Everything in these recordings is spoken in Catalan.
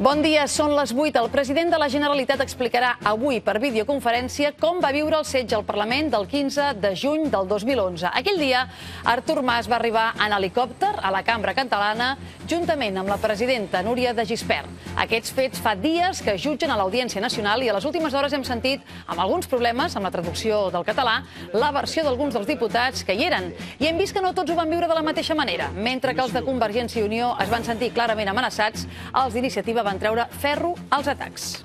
Bon dia, són les 8. El president de la Generalitat explicarà avui per videoconferència com va viure el setge al Parlament del 15 de juny del 2011. Aquell dia, Artur Mas va arribar en helicòpter a la cambra catalana juntament amb la presidenta Núria de Gispert. Aquests fets fa dies que jutgen a l'Audiència Nacional i a les últimes hores hem sentit, amb alguns problemes amb la traducció del català, la versió d'alguns dels diputats que hi eren. I hem vist que no tots ho van viure de la mateixa manera. Mentre que els de Convergència i Unió es van sentir clarament amenaçats, els d'iniciativa van treure ferro als atacs.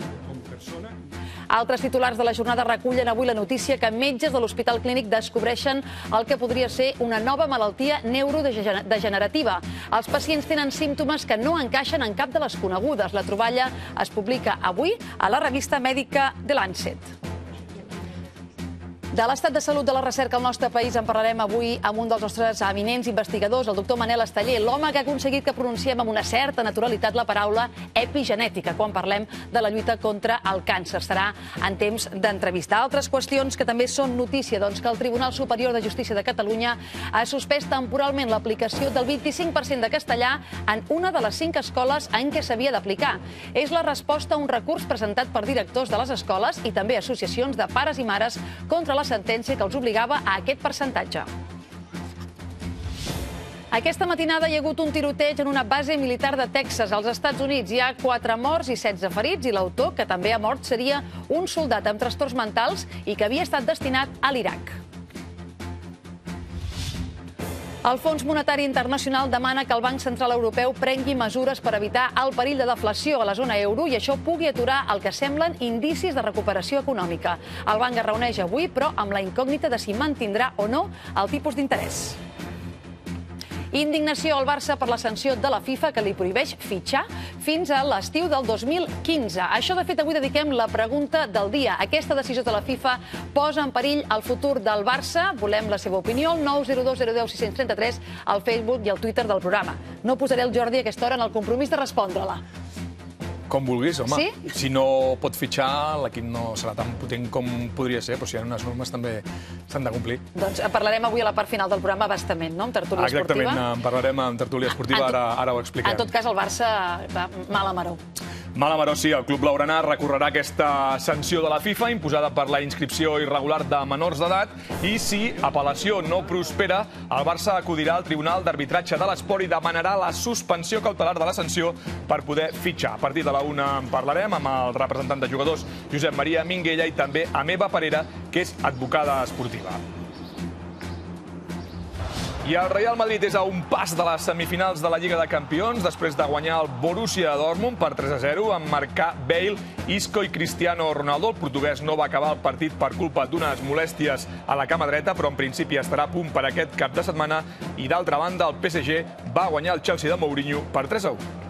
Altres titulars de la jornada recullen avui la notícia que metges de l'Hospital Clínic descobreixen el que podria ser una nova malaltia neurodegenerativa. Els pacients tenen símptomes que no encaixen en cap de les conegudes. La troballa es publica avui a la revista mèdica The Lancet. De l'estat de salut de la recerca al nostre país en parlarem avui amb un dels nostres eminents investigadors, el doctor Manel Esteller, l'home que ha aconseguit que pronunciem amb una certa naturalitat la paraula epigenètica quan parlem de la lluita contra el càncer. Serà en temps d'entrevistar. Altres qüestions que també són notícia, doncs que el Tribunal Superior de Justícia de Catalunya ha suspès temporalment l'aplicació del 25% de castellà en una de les cinc escoles en què s'havia d'aplicar. És la resposta a un recurs presentat per directors de les escoles i també associacions de pares i mares contra la sentència que els obligava a aquest percentatge. Aquesta matinada hi ha hagut un tiroteig en una base militar de Texas, als Estats Units. Hi ha quatre morts i 16 ferits i l'autor, que també ha mort, seria un soldat amb trastorns mentals i que havia estat destinat a l'Iraq. El Fons Monetari Internacional demana que el Banc Central Europeu prengui mesures per evitar el perill de deflació a la zona euro i això pugui aturar el que semblen indicis de recuperació econòmica. El banc es reuneix avui, però amb la incògnita de si mantindrà o no el tipus d'interès. Indignació al Barça per la sanció de la FIFA que li prohibeix fitxar fins a l'estiu del 2015. Això, de fet, avui dediquem la pregunta del dia. Aquesta decisió de la FIFA posa en perill el futur del Barça? Volem la seva opinió al 902 010 633 al Facebook i al Twitter del programa. No posaré el Jordi a aquesta hora en el compromís de respondre-la. Com vulguis, home. Sí? Si no pot fitxar, l'equip no serà tan potent com podria ser, però si hi ha unes normes també s'han de complir. Doncs en parlarem avui a la part final del programa bastament, no?, amb tertúlia Exactament, esportiva. en parlarem amb tertúlia esportiva, ara, ara ho expliquem. En tot cas, el Barça va mal a maró. Mala maró, sí, el club blaugrana recorrerà aquesta sanció de la FIFA imposada per la inscripció irregular de menors d'edat i si apel·lació no prospera, el Barça acudirà al Tribunal d'Arbitratge de l'Esport i demanarà la suspensió cautelar de la sanció per poder fitxar. A partir de la una en parlarem amb el representant de jugadors Josep Maria Minguella i també amb Eva Parera, que és advocada esportiva. I el Real Madrid és a un pas de les semifinals de la Lliga de Campions després de guanyar el Borussia Dortmund per 3 a 0 amb marcar Bale, Isco i Cristiano Ronaldo. El portuguès no va acabar el partit per culpa d'unes molèsties a la cama dreta, però en principi estarà a punt per aquest cap de setmana. I d'altra banda, el PSG va guanyar el Chelsea de Mourinho per 3 a 1.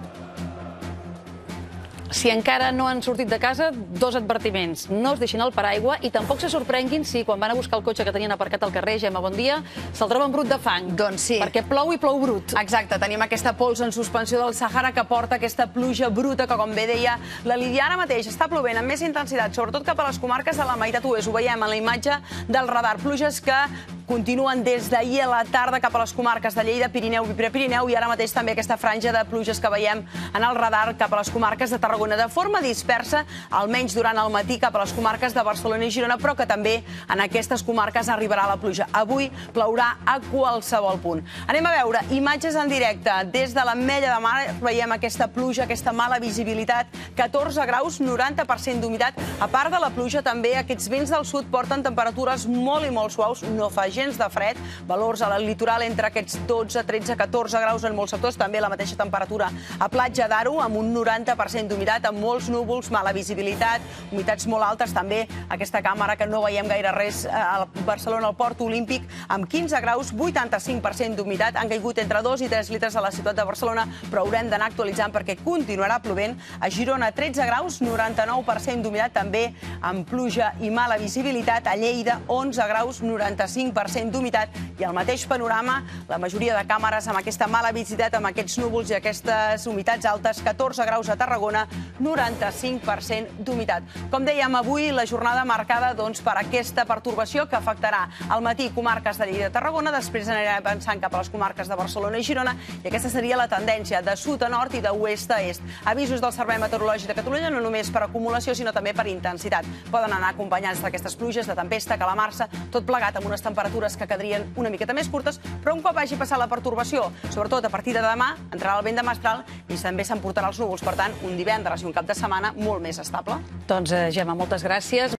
Si encara no han sortit de casa, dos advertiments. No es deixin el paraigua i tampoc se sorprenguin si quan van a buscar el cotxe que tenien aparcat al carrer, Gemma, bon dia, se'l troben brut de fang. Doncs sí. Perquè plou i plou brut. Exacte, tenim aquesta pols en suspensió del Sahara que porta aquesta pluja bruta que, com bé deia la Lídia, ara mateix està plovent amb més intensitat, sobretot cap a les comarques de la meitat oest. Ho veiem en la imatge del radar. Pluges que continuen des d'ahir a la tarda cap a les comarques de Lleida, Pirineu i Prepirineu i ara mateix també aquesta franja de pluges que veiem en el radar cap a les comarques de Tarragona de forma dispersa, almenys durant el matí cap a les comarques de Barcelona i Girona, però que també en aquestes comarques arribarà la pluja. Avui plourà a qualsevol punt. Anem a veure imatges en directe. Des de l'Ametlla de Mar veiem aquesta pluja, aquesta mala visibilitat, 14 graus, 90% d'humitat. A part de la pluja, també aquests vents del sud porten temperatures molt i molt suaus, no fa gens de fred, valors a la litoral entre aquests 12, 13, 14 graus en molts sectors, també la mateixa temperatura a platja d'Aro, amb un 90% d'humitat, amb molts núvols, mala visibilitat, humitats molt altes, també aquesta càmera que no veiem gaire res eh, a Barcelona, al Port Olímpic, amb 15 graus, 85% d'humitat, han caigut entre 2 i 3 litres a la ciutat de Barcelona, però haurem d'anar actualitzant perquè continuarà plovent. A Girona, 13 graus, 99% d'humitat, també amb pluja i mala visibilitat. A Lleida, 11 graus, 95% d'humitat i el mateix panorama, la majoria de càmeres amb aquesta mala visibilitat, amb aquests núvols i aquestes humitats altes, 14 graus a Tarragona, 95% d'humitat. Com dèiem, avui la jornada marcada doncs, per aquesta pertorbació que afectarà al matí comarques de Lleida i Tarragona, després anirà avançant cap a les comarques de Barcelona i Girona, i aquesta seria la tendència de sud a nord i d'oest a est. Avisos del Servei Meteorològic de Catalunya no només per acumulació, sinó també per intensitat. Poden anar acompanyats d'aquestes pluges, de tempesta, calamarsa, tot plegat amb unes temperatures que quedarien una miqueta més curtes, però un cop hagi passat la pertorbació, sobretot a partir de demà, entrarà el vent de mestral i també s'emportarà els núvols. Per tant, un divendres i un cap de setmana molt més estable. Doncs, eh, Gemma, moltes gràcies.